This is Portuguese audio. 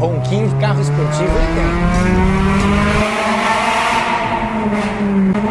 Ronquinho, carro esportivo ele tem.